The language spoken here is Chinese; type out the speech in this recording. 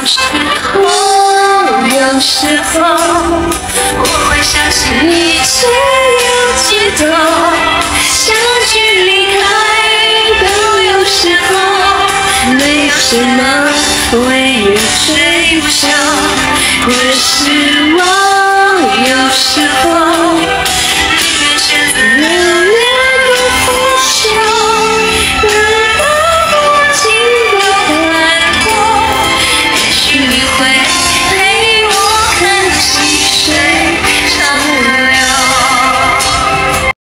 有时候有时候我会相信一切有尽头相聚离开都有时候没有什么会永垂不朽可是